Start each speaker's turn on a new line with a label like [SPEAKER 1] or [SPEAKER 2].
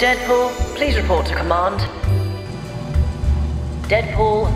[SPEAKER 1] Deadpool, please report to command. Deadpool,